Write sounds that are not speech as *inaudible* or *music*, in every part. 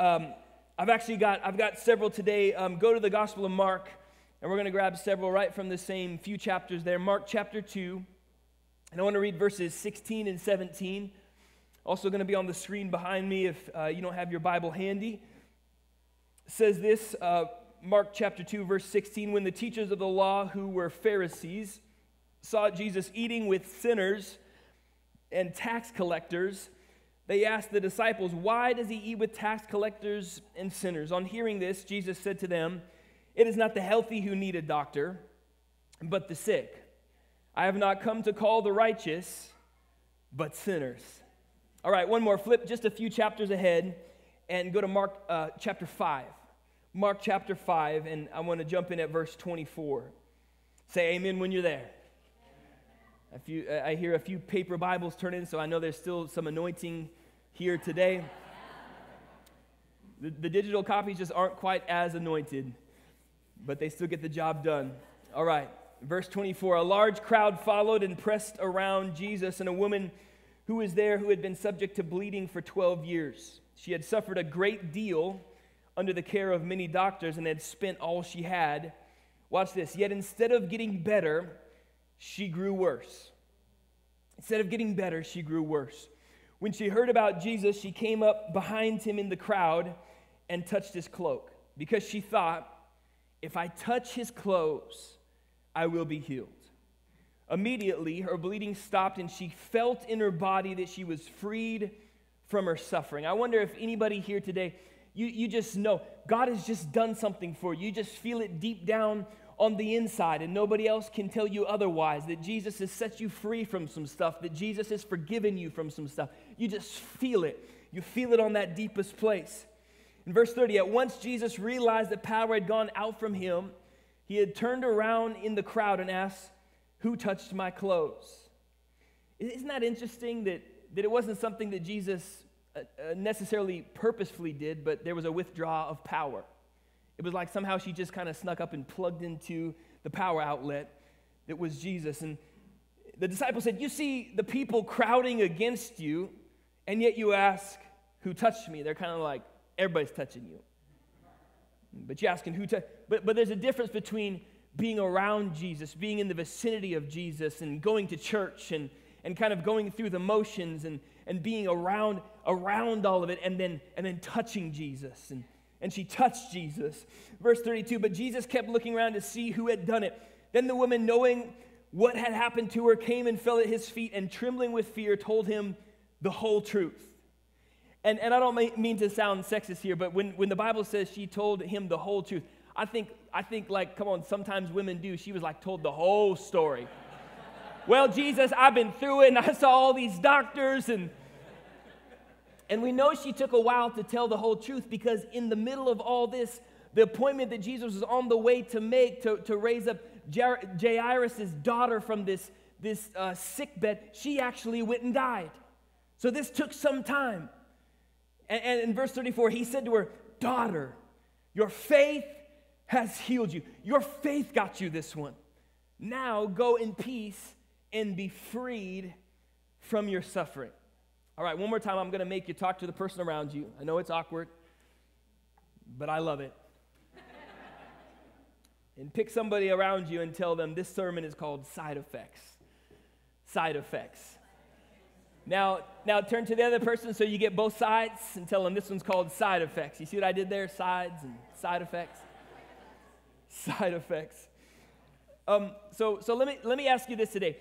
Um, I've actually got, I've got several today. Um, go to the Gospel of Mark, and we're going to grab several right from the same few chapters there. Mark chapter 2, and I want to read verses 16 and 17. Also going to be on the screen behind me if uh, you don't have your Bible handy. It says this, uh, Mark chapter 2, verse 16, when the teachers of the law who were Pharisees saw Jesus eating with sinners and tax collectors, they asked the disciples, Why does he eat with tax collectors and sinners? On hearing this, Jesus said to them, It is not the healthy who need a doctor, but the sick. I have not come to call the righteous, but sinners. All right, one more. Flip just a few chapters ahead and go to Mark uh, chapter 5. Mark chapter 5, and I want to jump in at verse 24. Say amen when you're there. A few, I hear a few paper Bibles turn in, so I know there's still some anointing here today. The, the digital copies just aren't quite as anointed, but they still get the job done. All right, verse 24. A large crowd followed and pressed around Jesus, and a woman who was there who had been subject to bleeding for 12 years. She had suffered a great deal under the care of many doctors and had spent all she had. Watch this. Yet instead of getting better, she grew worse. Instead of getting better, she grew worse. When she heard about Jesus, she came up behind him in the crowd and touched his cloak because she thought, if I touch his clothes, I will be healed. Immediately, her bleeding stopped and she felt in her body that she was freed from her suffering. I wonder if anybody here today you, you just know God has just done something for you. You just feel it deep down on the inside, and nobody else can tell you otherwise. That Jesus has set you free from some stuff, that Jesus has forgiven you from some stuff. You just feel it. You feel it on that deepest place. In verse 30, at once Jesus realized that power had gone out from him. He had turned around in the crowd and asked, Who touched my clothes? Isn't that interesting that, that it wasn't something that Jesus uh, uh, necessarily purposefully did, but there was a withdrawal of power. It was like somehow she just kind of snuck up and plugged into the power outlet that was Jesus. And the disciple said, You see the people crowding against you, and yet you ask, Who touched me? They're kind of like, Everybody's touching you. But you're asking who touched. But, but there's a difference between being around Jesus, being in the vicinity of Jesus, and going to church and, and kind of going through the motions and, and being around around all of it and then and then touching Jesus and and she touched Jesus. Verse 32, but Jesus kept looking around to see who had done it. Then the woman, knowing what had happened to her, came and fell at his feet and trembling with fear told him the whole truth. And, and I don't mean to sound sexist here, but when, when the Bible says she told him the whole truth, I think, I think like, come on, sometimes women do. She was like told the whole story. *laughs* well, Jesus, I've been through it and I saw all these doctors and and we know she took a while to tell the whole truth because in the middle of all this, the appointment that Jesus was on the way to make to, to raise up Jairus' daughter from this, this uh, sick bed, she actually went and died. So this took some time. And, and in verse 34, he said to her, Daughter, your faith has healed you. Your faith got you this one. Now go in peace and be freed from your suffering. All right, one more time, I'm going to make you talk to the person around you. I know it's awkward, but I love it. *laughs* and pick somebody around you and tell them this sermon is called Side Effects. Side Effects. Now, now turn to the other person so you get both sides and tell them this one's called Side Effects. You see what I did there? Sides and side effects. Side effects. Um, so, so let me let me ask you this today.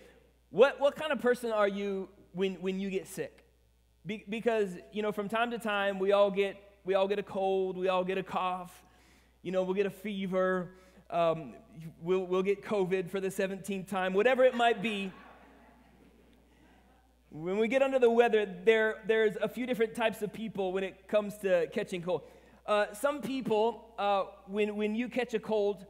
What what kind of person are you when when you get sick? Be- because, you know, from time to time, we all get, we all get a cold, we all get a cough, you know, we'll get a fever, um, we'll, we'll get COVID for the 17th time, whatever it might be. When we get under the weather, there, there's a few different types of people when it comes to catching cold. Uh, some people, uh, when, when you catch a cold,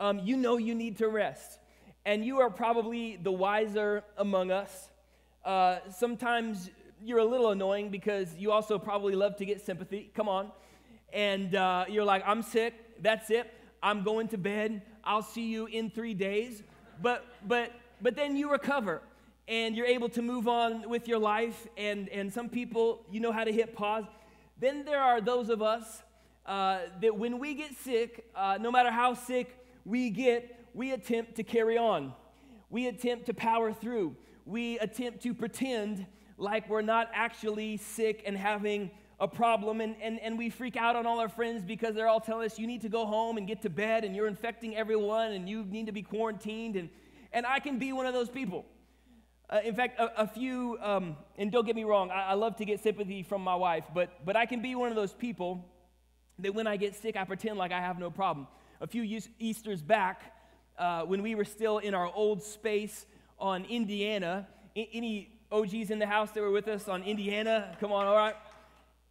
um, you know you need to rest. And you are probably the wiser among us. Uh, sometimes you're a little annoying because you also probably love to get sympathy. Come on. And uh, you're like, I'm sick. That's it. I'm going to bed. I'll see you in three days. But, but, but then you recover and you're able to move on with your life. And, and some people, you know how to hit pause. Then there are those of us uh, that when we get sick, uh, no matter how sick we get, we attempt to carry on. We attempt to power through. We attempt to pretend like we're not actually sick and having a problem. And, and, and we freak out on all our friends because they're all telling us, you need to go home and get to bed and you're infecting everyone and you need to be quarantined. And, and I can be one of those people. Uh, in fact, a, a few, um, and don't get me wrong, I, I, love to get sympathy from my wife, but, but I can be one of those people that when I get sick, I pretend like I have no problem. A few Easters back, uh, when we were still in our old space on Indiana, any OGs in the house that were with us on Indiana? Come on, all right.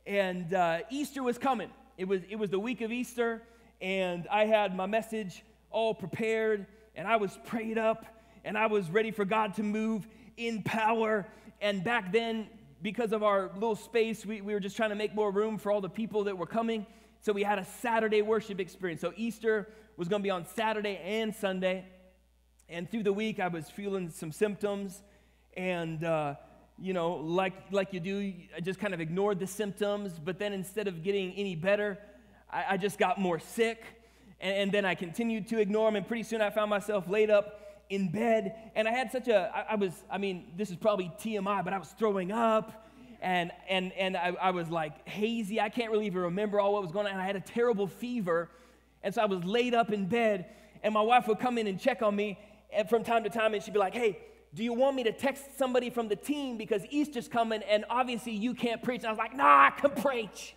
And uh, Easter was coming. It was, it was the week of Easter, and I had my message all prepared, and I was prayed up, and I was ready for God to move in power. And back then, because of our little space, we, we were just trying to make more room for all the people that were coming. So we had a Saturday worship experience. So Easter was going to be on Saturday and Sunday. And through the week, I was feeling some symptoms. And, uh, you know, like, like you do, I just kind of ignored the symptoms. But then instead of getting any better, I, I just got more sick. And, and, then I continued to ignore them. And pretty soon I found myself laid up in bed. And I had such a, I, I was, I mean, this is probably TMI, but I was throwing up and and and I, I, was like hazy. I can't really even remember all what was going on. I had a terrible fever, and so I was laid up in bed. And my wife would come in and check on me, and from time to time, and she'd be like, "Hey, do you want me to text somebody from the team because Easter's coming, and obviously you can't preach?" And I was like, "Nah, I can preach."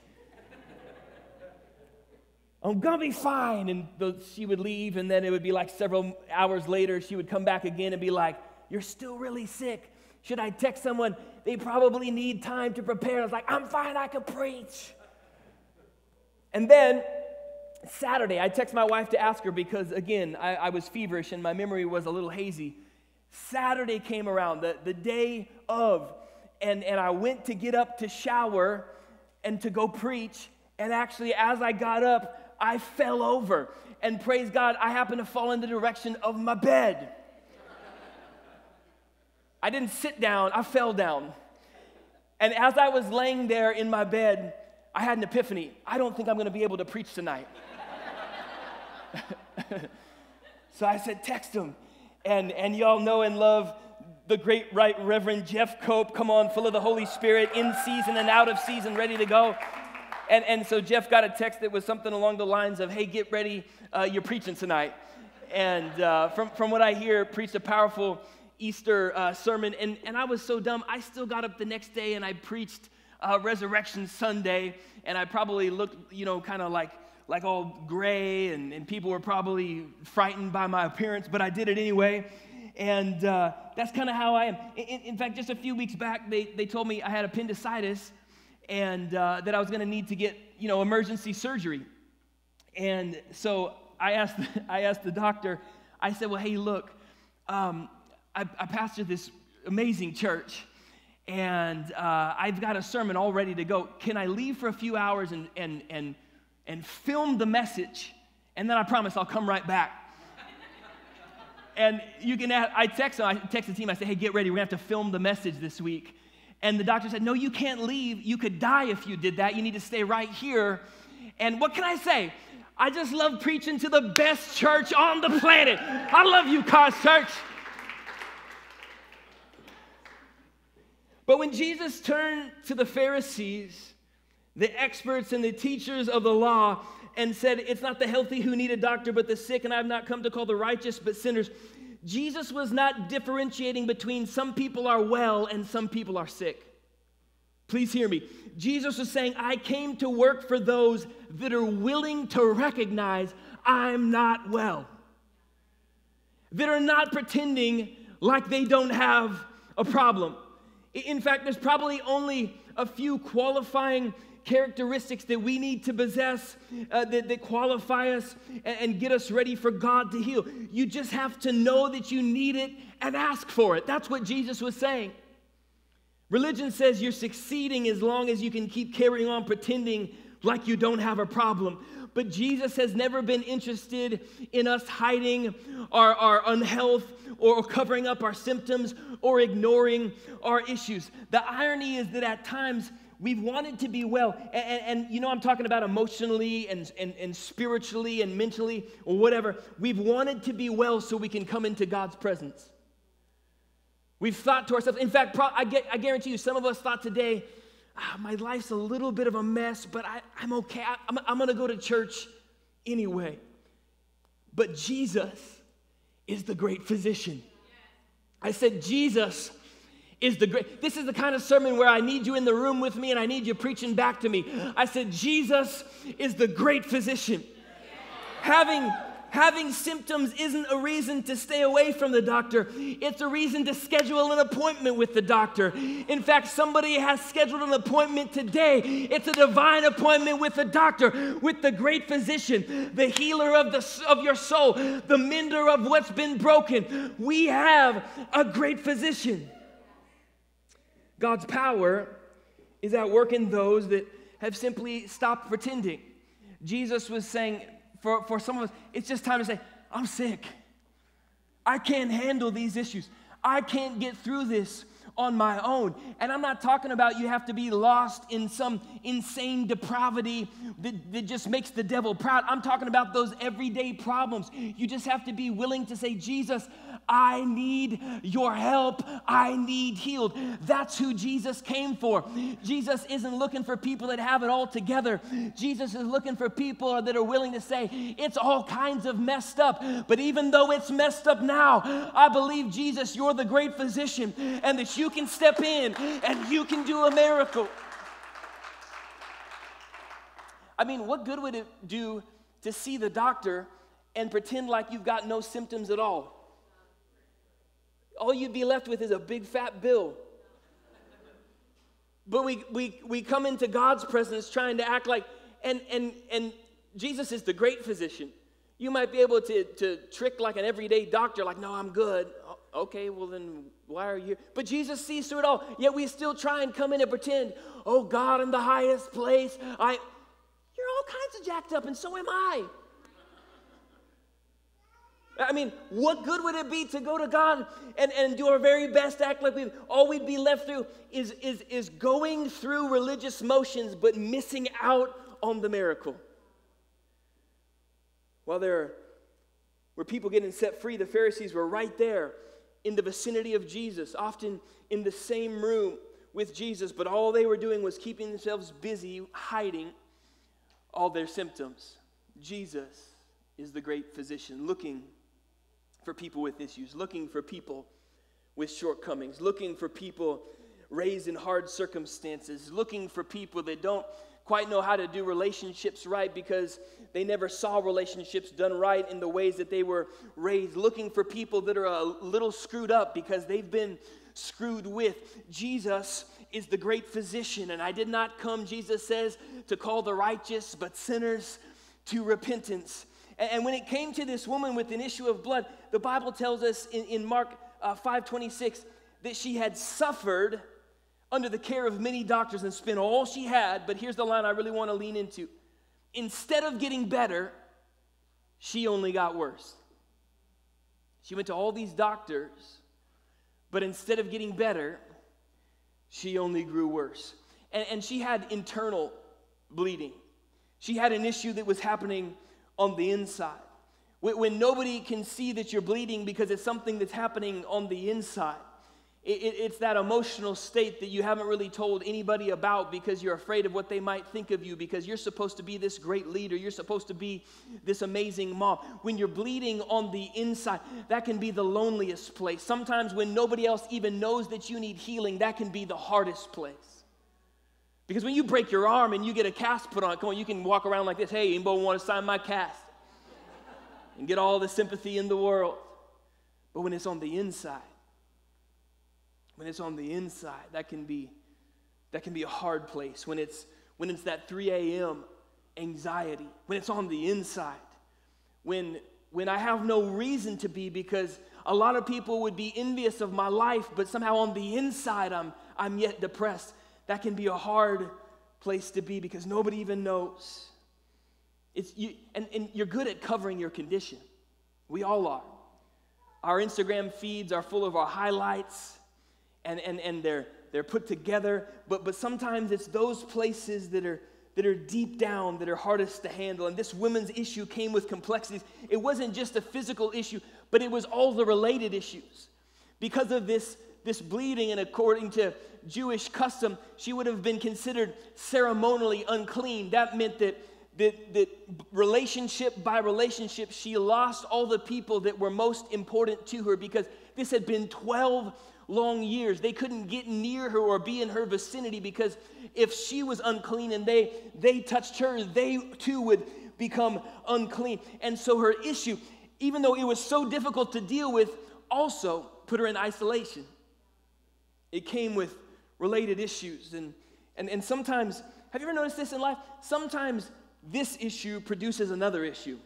I'm gonna be fine. And the, she would leave, and then it would be like several hours later, she would come back again and be like, You're still really sick. Should I text someone? They probably need time to prepare. I was like, I'm fine, I can preach. And then Saturday, I text my wife to ask her because, again, I, I, was feverish and my memory was a little hazy. Saturday came around, the, the day of, and, and I went to get up to shower and to go preach. And actually, as I got up, I fell over. And praise God, I happened to fall in the direction of my bed. I didn't sit down, I fell down. And as I was laying there in my bed, I had an epiphany. I don't think I'm gonna be able to preach tonight. *laughs* so I said, text him. And, and y'all know and love the great right Reverend Jeff Cope. Come on, full of the Holy Spirit, in season and out of season, ready to go. And, and so Jeff got a text that was something along the lines of, hey, get ready, uh, you're preaching tonight. And uh, from, from what I hear, preached a powerful Easter uh, sermon, and, and I was so dumb. I still got up the next day and I preached uh, Resurrection Sunday, and I probably looked, you know, kind of like like all gray, and, and people were probably frightened by my appearance, but I did it anyway. And uh, that's kind of how I am. In, in, fact, just a few weeks back, they, they told me I had appendicitis and uh, that I was going to need to get, you know, emergency surgery. And so I asked, *laughs* I asked the doctor, I said, well, hey, look, um, I, I pastor this amazing church, and uh, I've got a sermon all ready to go. Can I leave for a few hours and, and, and, and film the message? And then I promise I'll come right back. *laughs* and you can, add, I text, I text the team, I say, hey, get ready, we're gonna have to film the message this week. And the doctor said, no, you can't leave. You could die if you did that. You need to stay right here. And what can I say? I just love preaching to the best church on the planet. I love you, Cause Church. But when Jesus turned to the Pharisees, the experts and the teachers of the law, and said, It's not the healthy who need a doctor, but the sick, and I have not come to call the righteous, but sinners. Jesus was not differentiating between some people are well and some people are sick. Please hear me. Jesus was saying, I came to work for those that are willing to recognize I'm not well, that are not pretending like they don't have a problem. In fact, there's probably only a few qualifying characteristics that we need to possess uh, that, that, qualify us and, and get us ready for God to heal. You just have to know that you need it and ask for it. That's what Jesus was saying. Religion says you're succeeding as long as you can keep carrying on pretending like you don't have a problem. But Jesus has never been interested in us hiding our, our unhealth or covering up our symptoms or ignoring our issues. The irony is that at times We've wanted to be well. And, and, and, you know, I'm talking about emotionally and, and, and spiritually and mentally or whatever. We've wanted to be well so we can come into God's presence. We've thought to ourselves, in fact, I, get, I guarantee you, some of us thought today, ah, my life's a little bit of a mess, but I, am okay. I, I'm, I'm going to go to church anyway. But Jesus is the great physician. I said, Jesus is the great. This is the kind of sermon where I need you in the room with me and I need you preaching back to me. I said, Jesus is the great physician. Having having symptoms isn't a reason to stay away from the doctor. It's a reason to schedule an appointment with the doctor. In fact, somebody has scheduled an appointment today. It's a divine appointment with the doctor, with the great physician, the healer of, the, of your soul, the mender of what's been broken. We have a great physician. God's power is at work in those that have simply stopped pretending. Jesus was saying, for, for some of us, it's just time to say, I'm sick. I can't handle these issues. I can't get through this on my own. And I'm not talking about you have to be lost in some insane depravity that, that just makes the devil proud. I'm talking about those everyday problems. You just have to be willing to say, Jesus, I need your help. I need healed. That's who Jesus came for. Jesus isn't looking for people that have it all together. Jesus is looking for people that are willing to say, it's all kinds of messed up. But even though it's messed up now, I believe, Jesus, you're the great physician and that you can step in and you can do a miracle. I mean, what good would it do to see the doctor and pretend like you've got no symptoms at all? all you'd be left with is a big fat bill. But we, we, we come into God's presence trying to act like, and, and, and Jesus is the great physician. You might be able to, to trick like an everyday doctor, like, no, I'm good. Okay, well, then why are you? But Jesus sees through it all. Yet we still try and come in and pretend, oh, God, in the highest place. I, you're all kinds of jacked up, and so am I. I mean, what good would it be to go to God and, and do our very best, act like we all we'd be left through is, is, is going through religious motions but missing out on the miracle? While there were people getting set free, the Pharisees were right there in the vicinity of Jesus, often in the same room with Jesus, but all they were doing was keeping themselves busy hiding all their symptoms. Jesus is the great physician looking for people with issues, looking for people with shortcomings, looking for people raised in hard circumstances, looking for people that don't quite know how to do relationships right because they never saw relationships done right in the ways that they were raised, looking for people that are a little screwed up because they've been screwed with. Jesus is the great physician, and I did not come, Jesus says, to call the righteous, but sinners to repentance. And when it came to this woman with an issue of blood, the Bible tells us in, in Mark uh, 5.26 that she had suffered under the care of many doctors and spent all she had. But here's the line I really want to lean into. Instead of getting better, she only got worse. She went to all these doctors, but instead of getting better, she only grew worse. And, and she had internal bleeding. She had an issue that was happening on the inside. When, when nobody can see that you're bleeding because it's something that's happening on the inside. It, it, it's that emotional state that you haven't really told anybody about because you're afraid of what they might think of you because you're supposed to be this great leader. You're supposed to be this amazing mom. When you're bleeding on the inside, that can be the loneliest place. Sometimes when nobody else even knows that you need healing, that can be the hardest place. Because when you break your arm and you get a cast put on, come on, you can walk around like this. Hey, anybody want to sign my cast? And get all the sympathy in the world. But when it's on the inside, when it's on the inside, that can be that can be a hard place. When it's when it's that 3 a.m. anxiety, when it's on the inside, when when I have no reason to be because a lot of people would be envious of my life, but somehow on the inside I'm I'm yet depressed that can be a hard place to be because nobody even knows. It's you, and, and you're good at covering your condition. We all are. Our Instagram feeds are full of our highlights, and, and, and they're they're put together, but, but sometimes it's those places that are, that are deep down that are hardest to handle. And this women's issue came with complexities. It wasn't just a physical issue, but it was all the related issues. Because of this, this bleeding, and according to Jewish custom, she would have been considered ceremonially unclean. That meant that, that, that relationship by relationship, she lost all the people that were most important to her because this had been 12 long years. They couldn't get near her or be in her vicinity because if she was unclean and they, they touched her, they too would become unclean. And so her issue, even though it was so difficult to deal with, also put her in isolation. It came with related issues. And, and, and sometimes, have you ever noticed this in life? Sometimes this issue produces another issue.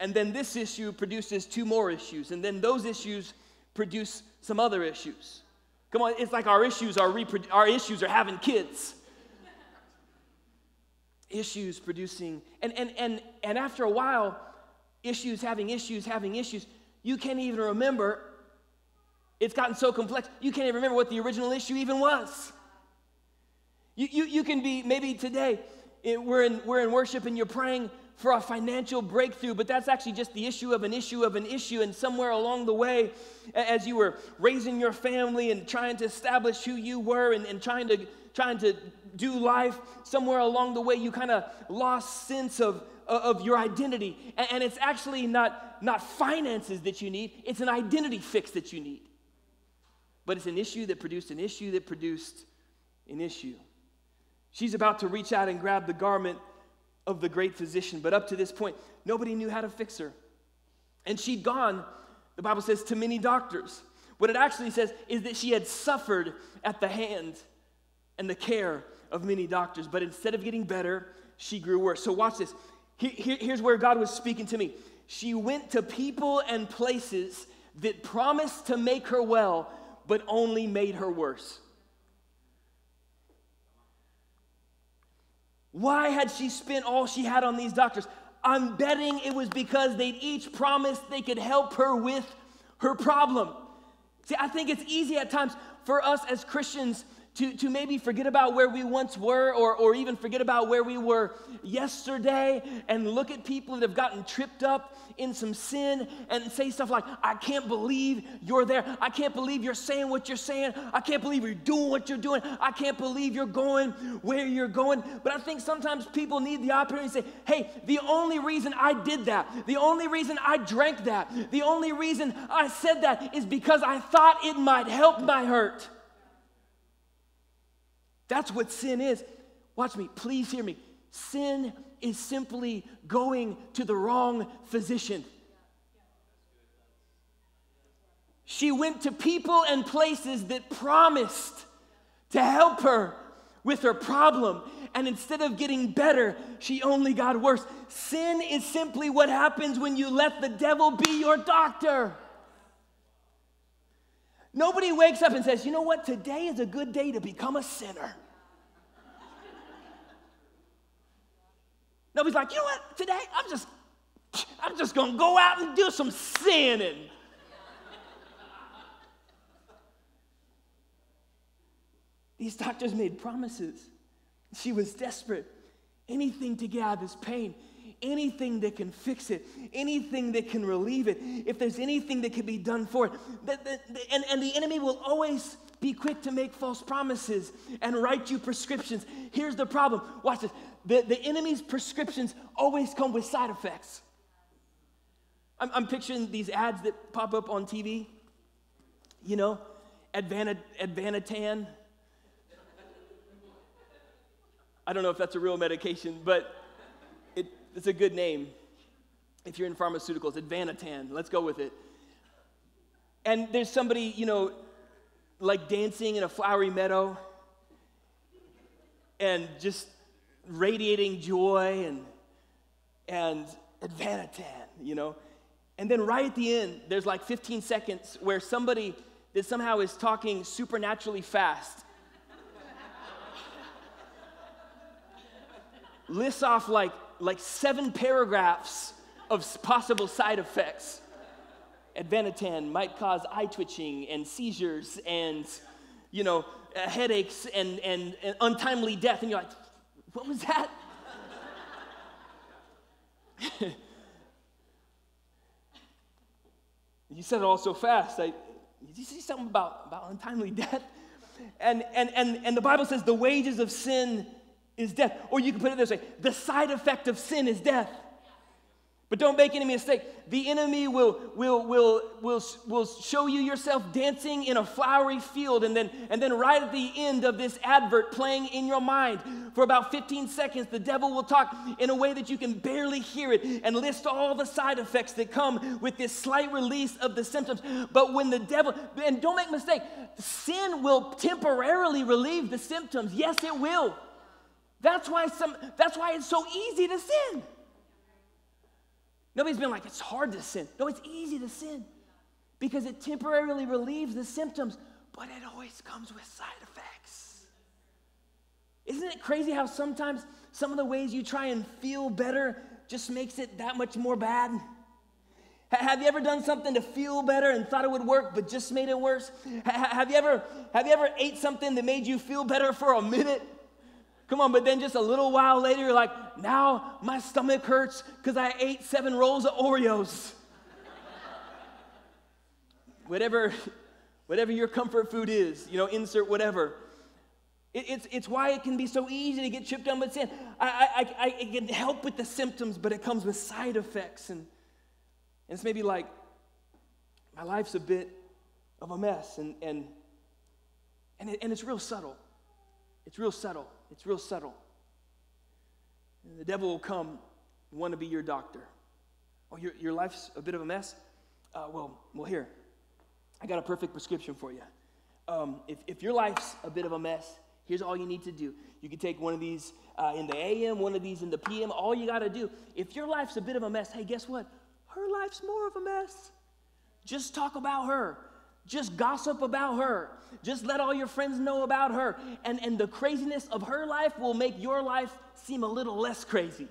And then this issue produces two more issues. And then those issues produce some other issues. Come on, it's like our issues are reprodu- our issues are having kids. issues producing and and and and after a while, issues having issues having issues, you can't even remember. It's gotten so complex, you can't even remember what the original issue even was. You, you, you can be, maybe today, it, we're, in, we're in worship and you're praying for a financial breakthrough, but that's actually just the issue of an issue of an issue. And somewhere along the way, as you were raising your family and trying to establish who you were and, and trying, to, trying to do life, somewhere along the way, you kind of lost sense of, of your identity. And, and it's actually not, not finances that you need, it's an identity fix that you need. But it's an issue that produced an issue that produced an issue. She's about to reach out and grab the garment of the great physician. But up to this point, nobody knew how to fix her. And she'd gone, the Bible says, to many doctors. What it actually says is that she had suffered at the hand and the care of many doctors. But instead of getting better, she grew worse. So watch this. Here, here's where God was speaking to me. She went to people and places that promised to make her well, but only made her worse. Why had she spent all she had on these doctors? I'm betting it was because they'd each promised they could help her with her problem. See, I think it's easy at times for us as Christians to, to maybe forget about where we once were or, or even forget about where we were yesterday and look at people that have gotten tripped up in some sin and say stuff like, I can't believe you're there. I can't believe you're saying what you're saying. I can't believe you're doing what you're doing. I can't believe you're going where you're going. But I think sometimes people need the opportunity to say, hey, the only reason I did that, the only reason I drank that, the only reason I said that is because I thought it might help my hurt. That's what sin is. Watch me, please hear me. Sin is simply going to the wrong physician. She went to people and places that promised to help her with her problem. And instead of getting better, she only got worse. Sin is simply what happens when you let the devil be your doctor. Nobody wakes up and says, you know what, today is a good day to become a sinner. Nobody's like, you know what, today I'm just, I'm just gonna go out and do some sinning. These doctors made promises. She was desperate. Anything to get out of this pain anything that can fix it, anything that can relieve it, if there's anything that can be done for it. The, the, the, and, and the enemy will always be quick to make false promises and write you prescriptions. Here's the problem watch this the, the enemy's prescriptions always come with side effects. I'm, I'm picturing these ads that pop up on TV, you know, Advanatan. I don't know if that's a real medication, but it's a good name if you're in pharmaceuticals, Advanatan. Let's go with it. And there's somebody, you know, like dancing in a flowery meadow and just radiating joy and and Advanatan, you know. And then right at the end, there's like 15 seconds where somebody that somehow is talking supernaturally fast *laughs* lists off like like seven paragraphs of possible side effects. Advanatan might cause eye twitching and seizures and you know, uh, headaches and, and, and untimely death. And you're like, what was that? *laughs* you said it all so fast. I, did you see something about, about untimely death? And, and, and, and the Bible says the wages of sin is death. Or you can put it this way the side effect of sin is death. But don't make any mistake. The enemy will, will, will, will, will show you yourself dancing in a flowery field, and then, and then right at the end of this advert playing in your mind for about 15 seconds, the devil will talk in a way that you can barely hear it and list all the side effects that come with this slight release of the symptoms. But when the devil, and don't make mistake, sin will temporarily relieve the symptoms. Yes, it will. That's why, some, that's why it's so easy to sin. Nobody's been like, it's hard to sin. No, it's easy to sin because it temporarily relieves the symptoms, but it always comes with side effects. Isn't it crazy how sometimes some of the ways you try and feel better just makes it that much more bad? Have you ever done something to feel better and thought it would work, but just made it worse? Have you ever, have you ever ate something that made you feel better for a minute, Come on, but then just a little while later, you're like, now my stomach hurts because I ate seven rolls of Oreos. *laughs* whatever, whatever your comfort food is, you know, insert whatever. It, it's, it's why it can be so easy to get chipped on with sin. I, I, I, it can help with the symptoms, but it comes with side effects. And, and it's maybe like, my life's a bit of a mess, and, and, and, it, and it's real subtle. It's real subtle. It's real subtle. And the devil will come want to be your doctor. Oh, your, your life's a bit of a mess? Uh, well, well, here, I got a perfect prescription for you. Um, if, if your life's a bit of a mess, here's all you need to do. You can take one of these uh, in the AM, one of these in the PM. All you got to do, if your life's a bit of a mess, hey, guess what? Her life's more of a mess. Just talk about her. Just gossip about her. Just let all your friends know about her. And, and the craziness of her life will make your life seem a little less crazy.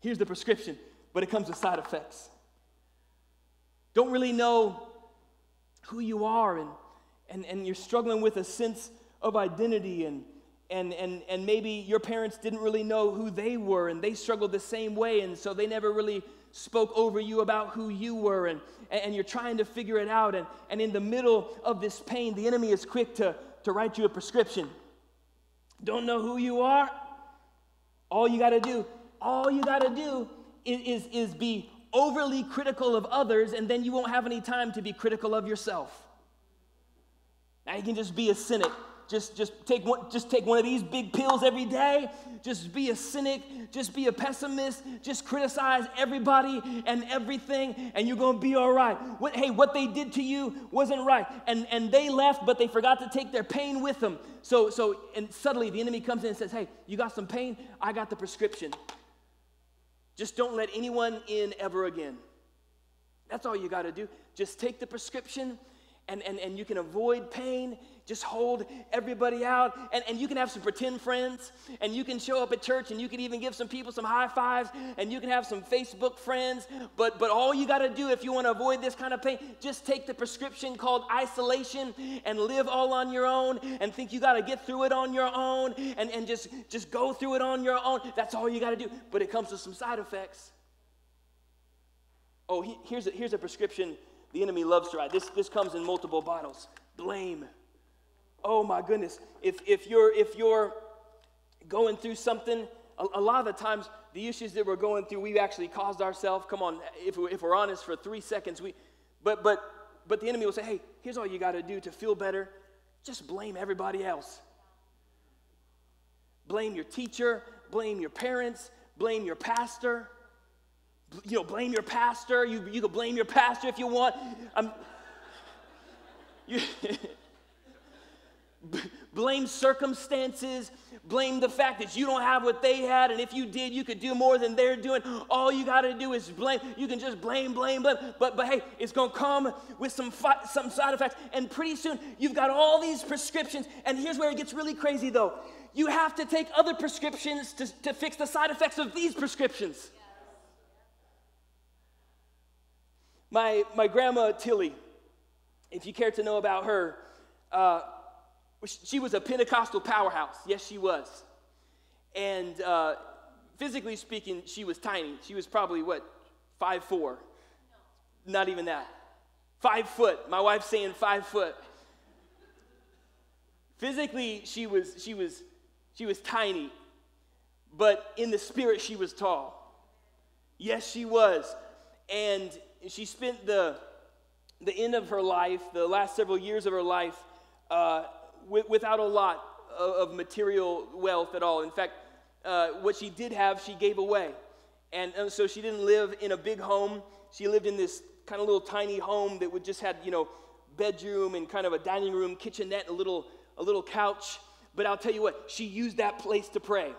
Here's the prescription, but it comes with side effects. Don't really know who you are, and, and, and you're struggling with a sense of identity, and, and, and, and maybe your parents didn't really know who they were, and they struggled the same way, and so they never really spoke over you about who you were, and, and you're trying to figure it out. And, and in the middle of this pain, the enemy is quick to, to write you a prescription. Don't know who you are? All you got to do, all you got to do is, is, is be overly critical of others, and then you won't have any time to be critical of yourself. Now you can just be a cynic just, just, take one, just take one of these big pills every day. Just be a cynic. Just be a pessimist. Just criticize everybody and everything, and you're going to be all right. What, hey, what they did to you wasn't right. And, and they left, but they forgot to take their pain with them. So, so, and suddenly the enemy comes in and says, Hey, you got some pain? I got the prescription. Just don't let anyone in ever again. That's all you got to do. Just take the prescription and, and, and you can avoid pain. Just hold everybody out. And, and you can have some pretend friends. And you can show up at church and you can even give some people some high fives. And you can have some Facebook friends. But, but all you got to do if you want to avoid this kind of pain, just take the prescription called isolation and live all on your own and think you got to get through it on your own and, and just, just go through it on your own. That's all you got to do. But it comes with some side effects. Oh, he, here's, a, here's a prescription the enemy loves to write. This, this comes in multiple bottles. Blame. Oh my goodness. If, if, you're, if you're going through something, a, a lot of the times the issues that we're going through, we've actually caused ourselves. Come on, if, we, if we're honest for three seconds, we, but, but, but the enemy will say, hey, here's all you got to do to feel better. Just blame everybody else. Blame your teacher, blame your parents, blame your pastor you know, blame your pastor. You, you can blame your pastor if you want. Um, *laughs* you *laughs* blame circumstances. Blame the fact that you don't have what they had, and if you did, you could do more than they're doing. All you got to do is blame. You can just blame, blame, blame. But, but hey, it's to come with some, fi- some side effects, and pretty soon you've got all these prescriptions. And here's where it gets really crazy, though. You have to take other prescriptions to, to fix the side effects of these prescriptions. My, my grandma Tilly, if you care to know about her, uh, she was a Pentecostal powerhouse. Yes, she was. And uh, physically speaking, she was tiny. She was probably what, five four? Not even that. Five foot. My wife's saying five foot. Physically, she was she was she was tiny, but in the spirit, she was tall. Yes, she was. And she spent the, the end of her life, the last several years of her life, uh, without a lot of, of, material wealth at all. In fact, uh, what she did have, she gave away. And, and so she didn't live in a big home. She lived in this kind of little tiny home that would just had, you know, bedroom and kind of a dining room, kitchenette, a little, a little couch. But I'll tell you what, she used that place to pray.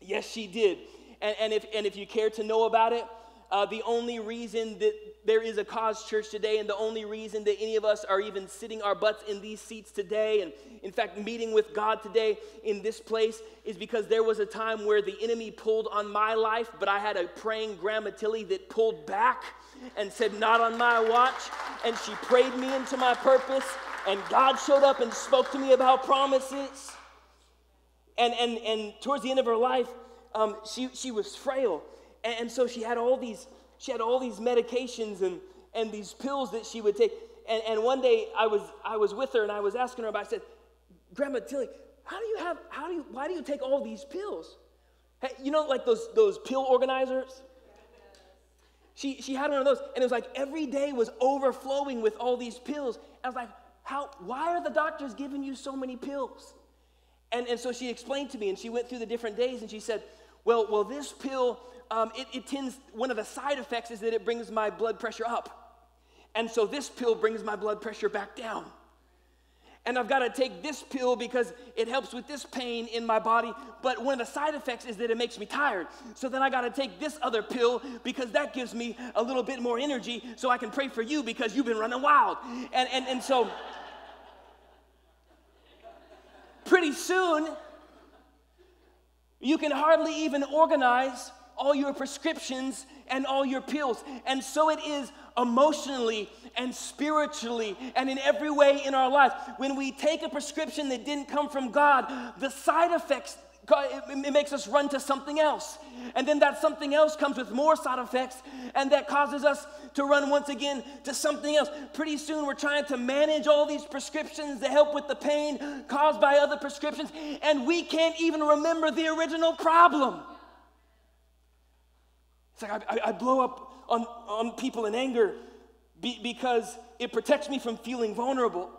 Yes, she did. And, and, if, and if you care to know about it, uh, the only reason that there is a cause church today, and the only reason that any of us are even sitting our butts in these seats today, and in fact, meeting with God today in this place, is because there was a time where the enemy pulled on my life, but I had a praying Grandma Tilly that pulled back and said, Not on my watch. And she prayed me into my purpose, and God showed up and spoke to me about promises. And, and, and towards the end of her life, um, she, she was frail. And, so she had all these, she had all these medications and, and these pills that she would take. And, and one day I was, I was with her and I was asking her about, I said, Grandma Tilly, how do you have, how do you, why do you take all these pills? Hey, you know, like those, those pill organizers? She, she had one of those, and it was like every day was overflowing with all these pills. I was like, how, why are the doctors giving you so many pills? And, and so she explained to me, and she went through the different days, and she said, Well, well this pill, um, it, it tends, one of the side effects is that it brings my blood pressure up. And so this pill brings my blood pressure back down. And I've got to take this pill because it helps with this pain in my body. But one of the side effects is that it makes me tired. So then I got to take this other pill because that gives me a little bit more energy so I can pray for you because you've been running wild. And, and, and so pretty soon, you can hardly even organize all your prescriptions and all your pills. And so it is emotionally and spiritually and in every way in our life. When we take a prescription that didn't come from God, the side effects it makes us run to something else. And then that something else comes with more side effects, and that causes us to run once again to something else. Pretty soon, we're trying to manage all these prescriptions to help with the pain caused by other prescriptions, and we can't even remember the original problem. It's like I, I blow up on, on people in anger be, because it protects me from feeling vulnerable.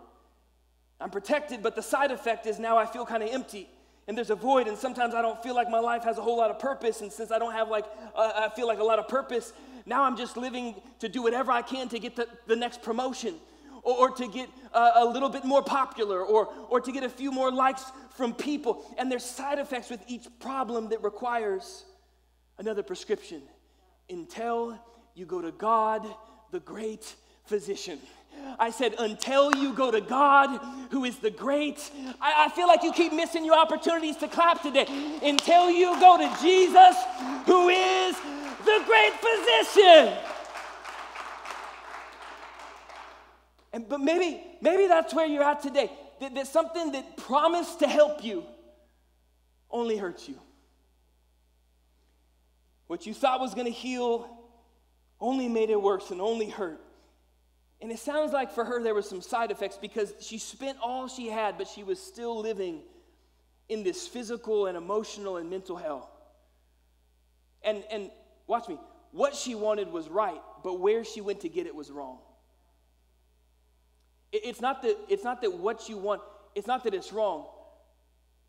I'm protected, but the side effect is now I feel kind of empty and there's a void and sometimes i don't feel like my life has a whole lot of purpose and since i don't have like uh, i feel like a lot of purpose now i'm just living to do whatever i can to get the, the next promotion or, or to get uh, a little bit more popular or, or to get a few more likes from people. And there's side effects with each problem that requires another prescription. Until you go to god the great physician I said, until you go to God, who is the great. I, I, feel like you keep missing your opportunities to clap today. Until you go to Jesus, who is the great physician. And, but maybe, maybe that's where you're at today. That, that something that promised to help you only hurts you. What you thought was going to heal only made it worse and only hurt. And it sounds like for her there were some side effects because she spent all she had, but she was still living in this physical and emotional and mental hell. And, and watch me, what she wanted was right, but where she went to get it was wrong. It, it's, not that, it's not that what you want, it's not that it's wrong.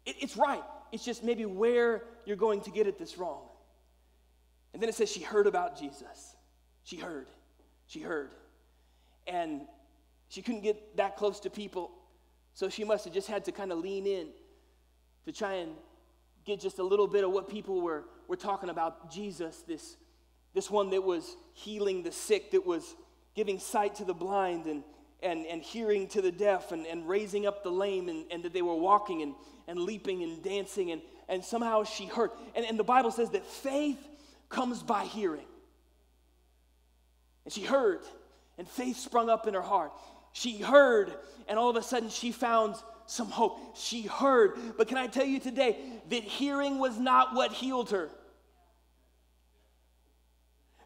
It, it's right. It's just maybe where you're going to get it that's wrong. And then it says she heard about Jesus. She heard. She heard and she couldn't get that close to people. So she must have just had to kind of lean in to try and get just a little bit of what people were, were talking about Jesus, this, this one that was healing the sick, that was giving sight to the blind and, and, and hearing to the deaf and, and raising up the lame, and, and that they were walking and, and leaping and dancing. And, and somehow she heard. And, and the Bible says that faith comes by hearing. And she heard and faith sprung up in her heart. She heard, and all of a sudden she found some hope. She heard. But can I tell you today that hearing was not what healed her?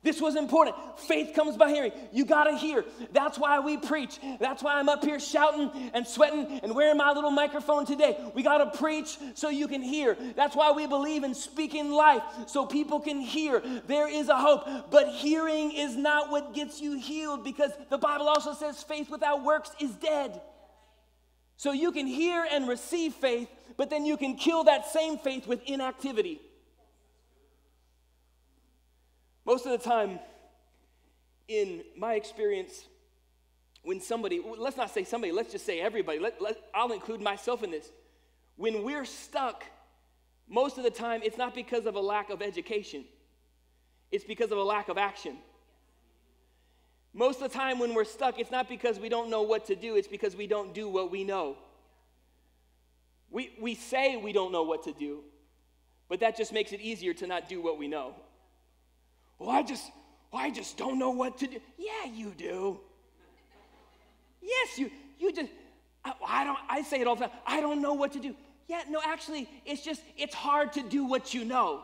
This was important. Faith comes by hearing. You got to hear. That's why we preach. That's why I'm up here shouting and sweating and wearing my little microphone today. We got to preach so you can hear. That's why we believe in speaking life so people can hear. There is a hope. But hearing is not what gets you healed because the Bible also says faith without works is dead. So you can hear and receive faith, but then you can kill that same faith with inactivity. Most of the time, in my experience, when somebody, let's not say somebody, let's just say everybody, let, let, I'll include myself in this. When we're stuck, most of the time, it's not because of a lack of education, it's because of a lack of action. Most of the time, when we're stuck, it's not because we don't know what to do, it's because we don't do what we know. We, we say we don't know what to do, but that just makes it easier to not do what we know. Well, I just, I just don't know what to do. Yeah, you do. Yes, you, you just, I, I don't, I say it all the time. I don't know what to do. Yeah, no, actually, it's just, it's hard to do what you know.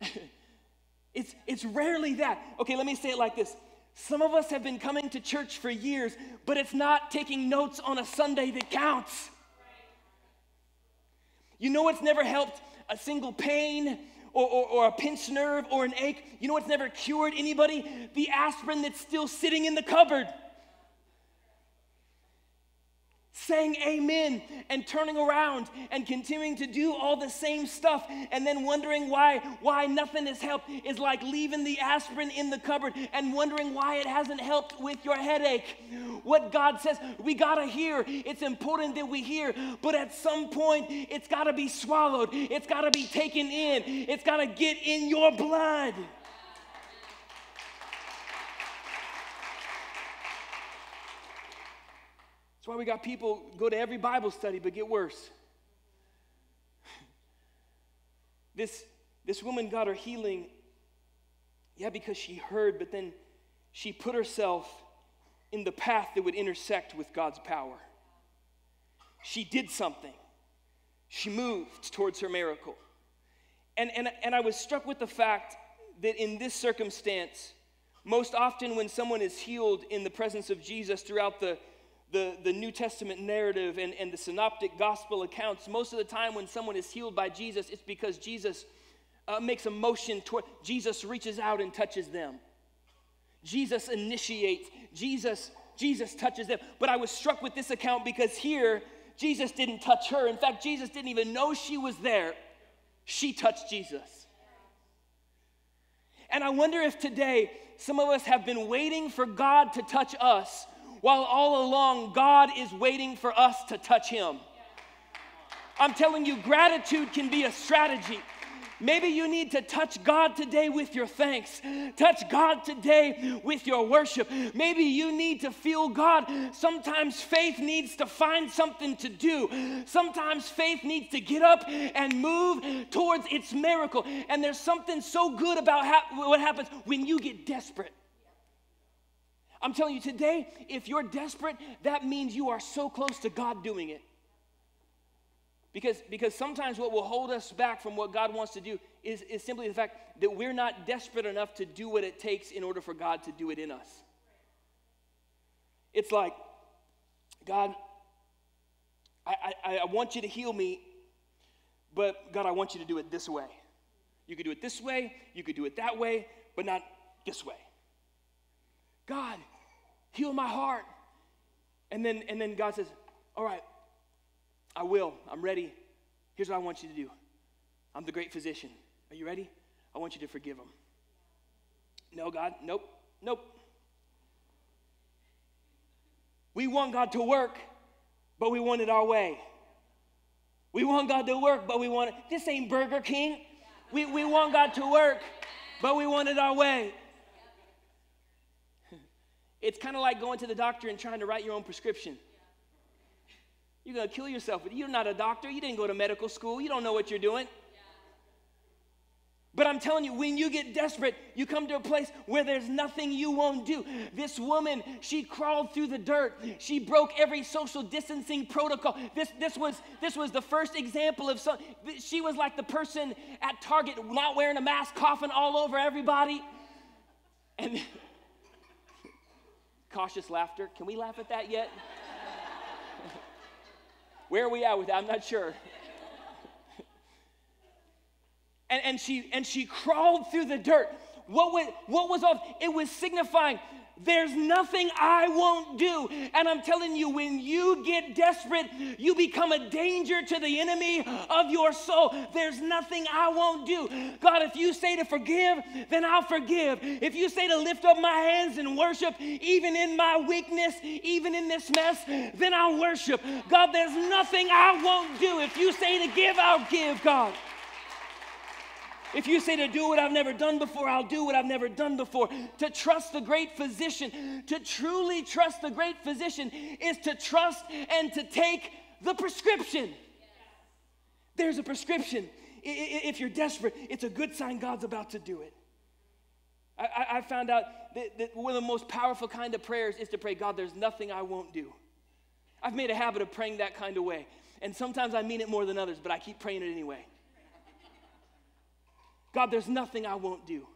*laughs* it's, it's rarely that. Okay, let me say it like this. Some of us have been coming to church for years, but it's not taking notes on a Sunday that counts. You know what's never helped a single pain or, or, or, a pinched nerve or an ache. You know what's never cured anybody? The aspirin that's still sitting in the cupboard saying amen and turning around and continuing to do all the same stuff and then wondering why why nothing has helped is like leaving the aspirin in the cupboard and wondering why it hasn't helped with your headache. What god says we got to hear. It's important that we hear. But at some point it's got to be swallowed. It's got to be taken in. It's got to get in your blood That's why we got people go to every Bible study but get worse. *laughs* this, this woman got her healing, yeah, because she heard, but then she put herself in the path that would intersect with God's power. She did something. She moved towards her miracle. And, and, and I was struck with the fact that in this circumstance, most often when someone is healed in the presence of Jesus throughout the the, the New Testament narrative and, and the synoptic gospel accounts, most of the time when someone is healed by Jesus, it's because Jesus uh, makes a motion toward, Jesus reaches out and touches them. Jesus initiates, Jesus, Jesus touches them. But I was struck with this account because here, Jesus didn't touch her. In fact, Jesus didn't even know she was there. She touched Jesus. And I wonder if today some of us have been waiting for God to touch us while all along God is waiting for us to touch Him. I'm telling you, gratitude can be a strategy. Maybe you need to touch God today with your thanks. Touch God today with your worship. Maybe you need to feel God. Sometimes faith needs to find something to do. Sometimes faith needs to get up and move towards its miracle. And there's something so good about ha- what happens when you get desperate. I'm telling you today, if you're desperate, that means you are so close to God doing it. Because, because sometimes what will hold us back from what God wants to do is, is simply the fact that we're not desperate enough to do what it takes in order for God to do it in us. It's like, God, I, I, I want you to heal me, but God, I want you to do it this way. You could do it this way, you could do it that way, but not this way. God, heal my heart. And then, and then God says, All right, I will. I'm ready. Here's what I want you to do I'm the great physician. Are you ready? I want you to forgive him. No, God, nope, nope. We want God to work, but we want it our way. We want God to work, but we want it. This ain't Burger King. We, we want God to work, but we want it our way. It's kind of like going to the doctor and trying to write your own prescription. You're going to kill yourself. You're not a doctor. You didn't go to medical school. You don't know what you're doing. But I'm telling you, when you get desperate, you come to a place where there's nothing you won't do. This woman, she crawled through the dirt. She broke every social distancing protocol. This, this, was, this was the first example of some. She was like the person at Target not wearing a mask, coughing all over everybody. And cautious laughter. Can we laugh at that yet? Where are we at with that? I'm not sure. and, and, she, and she crawled through the dirt. What was, what was off? It was signifying there's nothing I won't do. And I'm telling you, when you get desperate, you become a danger to the enemy of your soul. There's nothing I won't do. God, if you say to forgive, then I'll forgive. If you say to lift up my hands and worship, even in my weakness, even in this mess, then I'll worship. God, there's nothing I won't do. If you say to give, I'll give, God. If you say to do what I've never done before, I'll do what I've never done before. To trust the great physician, to truly trust the great physician, is to trust and to take the prescription. There's a prescription. If you're desperate, it's a good sign God's about to do it. I, found out that one of the most powerful kind of prayers is to pray, God, there's nothing I won't do. I've made a habit of praying that kind of way. And sometimes I mean it more than others, but I keep praying it anyway. God, there's nothing I won't do.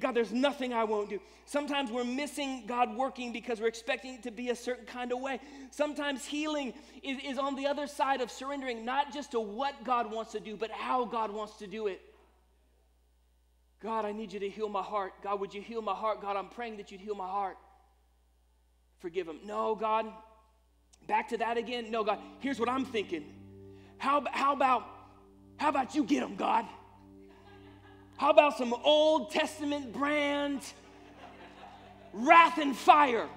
God, there's nothing I won't do. Sometimes we're missing God working because we're expecting it to be a certain kind of way. Sometimes healing is, is on the other side of surrendering, not just to what God wants to do, but how God wants to do it. God, I need you to heal my heart. God, would you heal my heart? God, I'm praying that you'd heal my heart. Forgive him. No, God. Back to that again. No, God. Here's what I'm thinking. How, how about how about you get him, God? How about some Old Testament brand wrath and fire?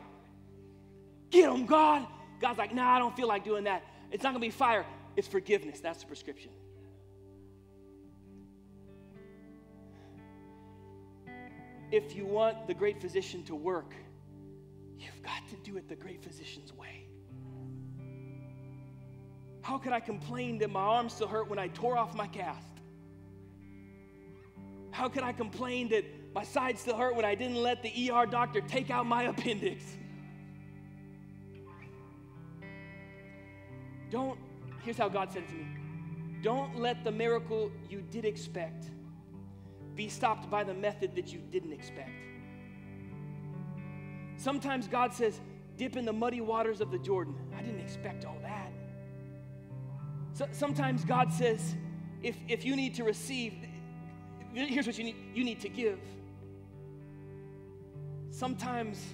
Get them, God. God's like, nah, I don't feel like doing that. It's not gonna be fire, it's forgiveness. That's the prescription. If you want the great physician to work, you've got to do it the great physician's way. How could I complain that my arm still hurt when I tore off my cast? How can I complain that my side still hurt when I didn't let the ER doctor take out my *laughs* appendix? Don't, here's how God said it to me don't let the miracle you did expect be stopped by the method that you didn't expect. Sometimes God says, dip in the muddy waters of the Jordan. I didn't expect all that. So, sometimes God says, if, if you need to receive, here's what you need you need to give. Sometimes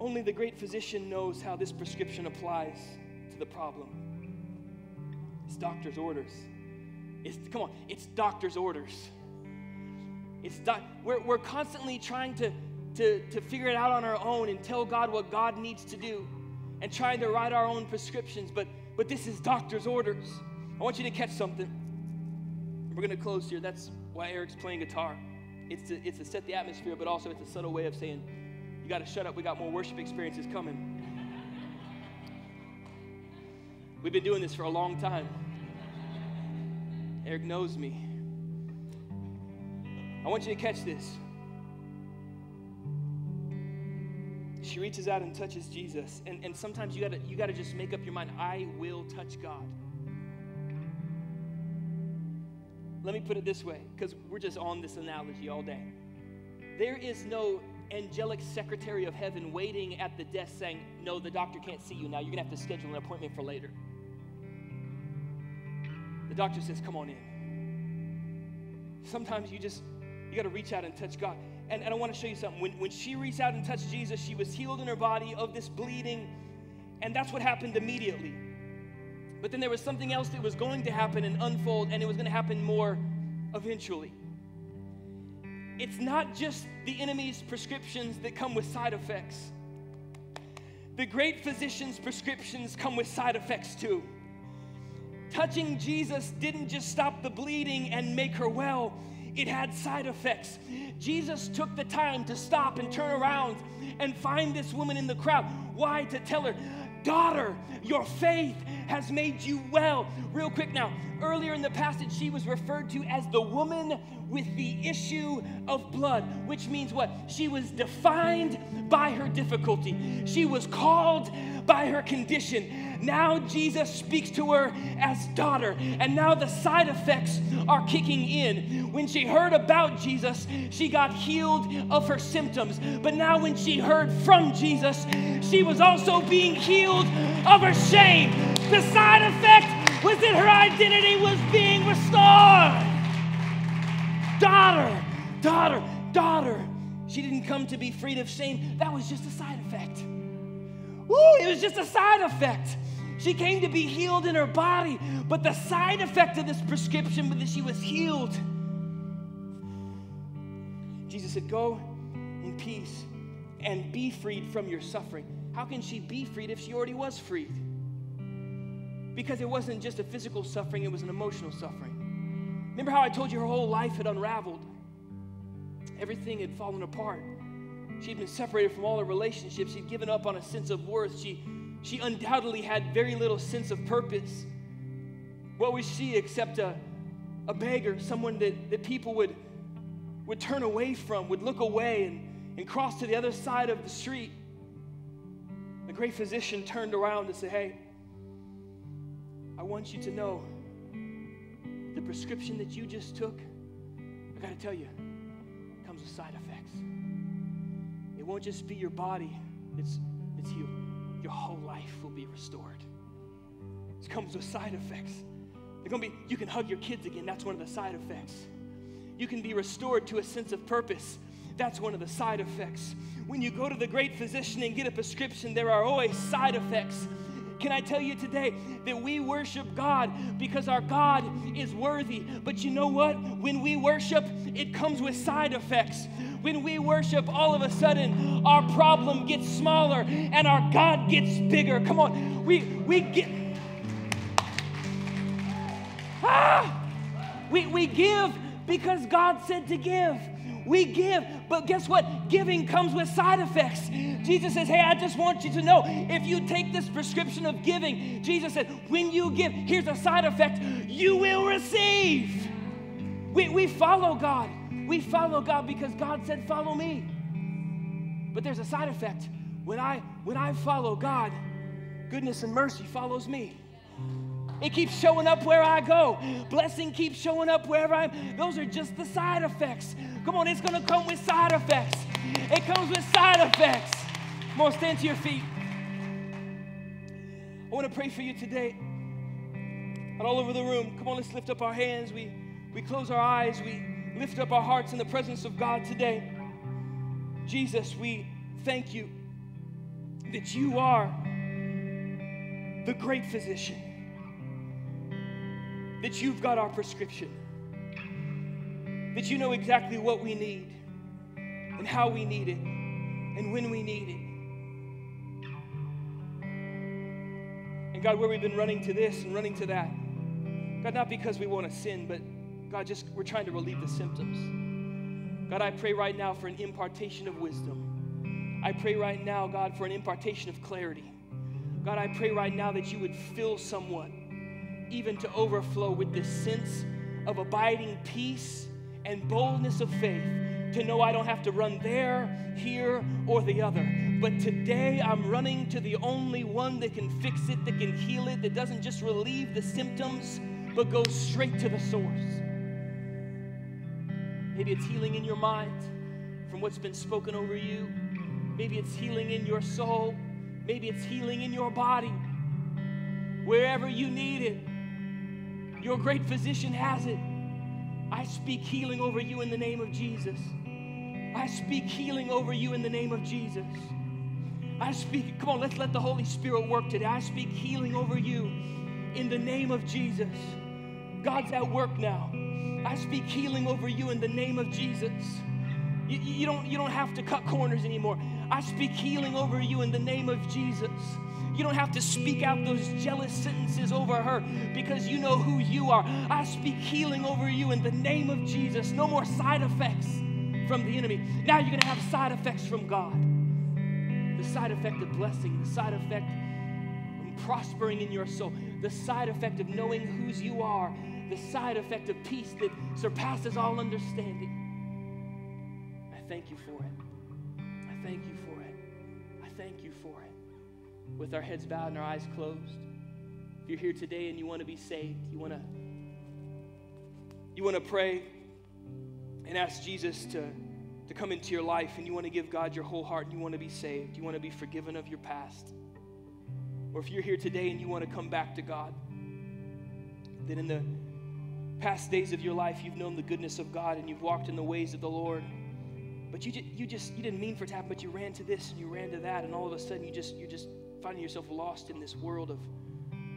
only the great physician knows how this prescription applies to the problem. It's doctor's orders. It's, come on, it's doctor's orders. It's doc, we're, we're constantly trying to, to, to figure it out on our own and tell God what God needs to do and trying to write our own prescriptions, but, but this is doctor's orders. I want you to catch something. We're going to close here. That's why Eric's playing guitar. It's to, it's to set the atmosphere, but also it's a subtle way of saying, you got to shut up. We got more worship experiences coming. *laughs* We've been doing this for a long time. Eric knows me. I want you to catch this. She reaches out and touches Jesus. And, and sometimes you gotta you gotta just make up your mind, I will touch God. Let me put it this way, because we're just on this analogy all day. There is no angelic secretary of heaven waiting at the desk saying, No, the doctor can't see you now. You're going to have to schedule an appointment for later. The doctor says, Come on in. Sometimes you just, you got to reach out and touch God. And, and I want to show you something. When, when she reached out and touched Jesus, she was healed in her body of this bleeding. And that's what happened immediately. But then there was something else that was going to happen and unfold, and it was going to happen more eventually. It's not just the enemy's prescriptions that come with side effects. The great physician's prescriptions come with side effects too. Touching Jesus didn't just stop the bleeding and make her well, it had side effects. Jesus took the time to stop and turn around and find this woman in the crowd. Why? To tell her, Daughter, your faith has made you well. Real quick now, earlier in the passage, she was referred to as the woman with the issue of blood, which means what? She was defined by her difficulty, she was called by her condition. Now Jesus speaks to her as daughter, and now the side effects are kicking in. When she heard about Jesus, she got healed of her symptoms. But now, when she heard from Jesus, she was also being healed of her shame. The side effect was that her identity was being restored. Daughter, daughter, daughter. She didn't come to be freed of shame. That was just a side effect. It was just a side effect. She came to be healed in her body, but the side effect of this prescription was that she was healed. Jesus said, Go in peace and be freed from your suffering. How can she be freed if she already was freed? Because it wasn't just a physical suffering, it was an emotional suffering. Remember how I told you her whole life had unraveled? Everything had fallen apart. She'd been separated from all her relationships. She'd given up on a sense of worth. She she undoubtedly had very little sense of purpose. What was she except a, a beggar, someone that, that people would, would turn away from, would look away and, and cross to the other side of the street? The great physician turned around and said, Hey, I want you to know the prescription that you just took, I got to tell you, comes with side effects. It won't just be your body that's, that's healed your whole life will be restored. It comes with side effects. They're gonna be, you can hug your kids again, that's one of the side effects. You can be restored to a sense of purpose. That's one of the side effects. When you go to the great physician and get a prescription, there are always side effects. Can I tell you today that we worship God because our God is worthy? But you know what? When we worship, it comes with side effects. When we worship, all of a sudden our problem gets smaller and our God gets bigger. Come on, we, we get. Ah! We, we give because God said to give. We give, but guess what? Giving comes with side effects. Jesus says, Hey, I just want you to know if you take this prescription of giving, Jesus said, when you give, here's a side effect you will receive. We, we follow God. We follow God because God said, Follow me. But there's a side effect. When I when I follow God, goodness and mercy follows me. It keeps showing up where I go. Blessing keeps showing up wherever I'm. Those are just the side effects. Come on, it's going to come with side effects. It comes with side effects. Come on, stand to your feet. I want to pray for you today. And all over the room, come on, let's lift up our hands. We, we close our eyes. We lift up our hearts in the presence of God today. Jesus, we thank you that you are the great physician, that you've got our prescription that you know exactly what we need and how we need it and when we need it. And God, where we've been running to this and running to that, God, not because we want to sin, but God, just we're trying to relieve the symptoms. God, I pray right now for an impartation of wisdom. I pray right now, God, for an impartation of clarity. God, I pray right now that you would fill someone, even to overflow, with this sense of abiding peace and boldness of faith to know I don't have to run there, here, or the other. But today I'm running to the only one that can fix it, that can heal it, that doesn't just relieve the symptoms, but goes straight to the source. Maybe it's healing in your mind from what's been spoken over you. Maybe it's healing in your soul. Maybe it's healing in your body. Wherever you need it, your great physician has it. I speak healing over you in the name of Jesus. I speak healing over you in the name of Jesus. I speak, come on, let's let the Holy Spirit work today. I speak healing over you in the name of Jesus. God's at work now. I speak healing over you in the name of Jesus. You, you, don't, you don't have to cut corners anymore. I speak healing over you in the name of Jesus. You don't have to speak out those jealous sentences over her because you know who you are. I speak healing over you in the name of Jesus. No more side effects from the enemy. Now you're going to have side effects from God. The side effect of blessing, the side effect of prospering in your soul, the side effect of knowing whose you are, the side effect of peace that surpasses all understanding. I thank you for it. I thank you for it. I thank you for it. With our heads bowed and our eyes closed, if you're here today and you want to be saved, you want to you want to pray and ask Jesus to, to come into your life, and you want to give God your whole heart, and you want to be saved, you want to be forgiven of your past. Or if you're here today and you want to come back to God, then in the past days of your life, you've known the goodness of God and you've walked in the ways of the Lord. But you just, you just you didn't mean for it to happen, but you ran to this and you ran to that, and all of a sudden you just you're just finding yourself lost in this world of,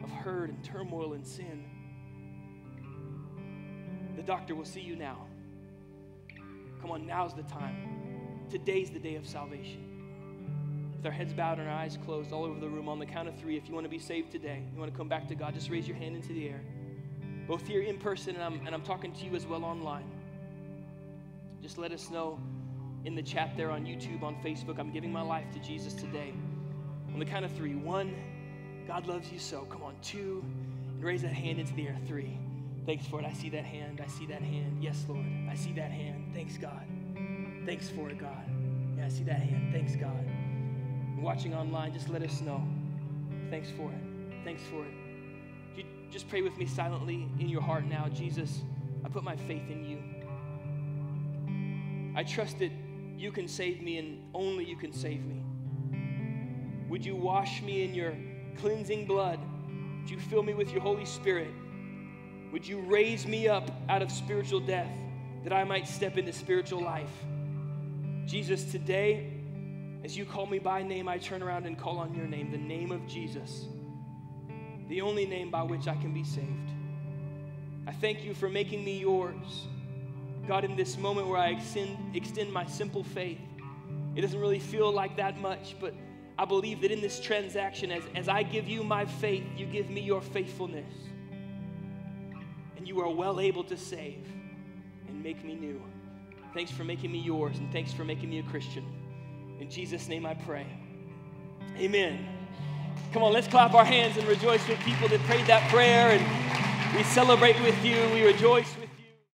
of hurt and turmoil and sin. The doctor will see you now. Come on, now's the time. Today's the day of salvation. With our heads bowed and our eyes closed all over the room, on the count of three, if you want to be saved today, you want to come back to God, just raise your hand into the air. Both here in person and I'm, and I'm talking to you as well online. Just let us know in the chat there on YouTube, on Facebook. I'm giving my life to Jesus today. On the count of three. One, God loves you so. Come on. Two, and raise that hand into the air. Three. Thanks for it. I see that hand. I see that hand. Yes, Lord. I see that hand. Thanks, God. Thanks for it, God. Yeah, I see that hand. Thanks, God. watching online, just let us know. Thanks for it. Thanks for it. You just pray with me silently in your heart now. Jesus, I put my faith in you. I trust that you can save me and only you can save me. Would you wash me in your cleansing blood? Would you fill me with your Holy Spirit? Would you raise me up out of spiritual death that I might step into spiritual life? Jesus, today, as you call me by name, I turn around and call on your name, the name of Jesus, the only name by which I can be saved. I thank you for making me yours. God, in this moment where I extend, extend my simple faith, it doesn't really feel like that much, but I believe that in this transaction, as, as I give you my faith, you give me your faithfulness you are well able to save and make me new. Thanks for making me yours, and thanks for making me a Christian. In Jesus' name I pray. Amen. Come on, let's clap our hands and rejoice with people that prayed that prayer, and we celebrate with you. We rejoice with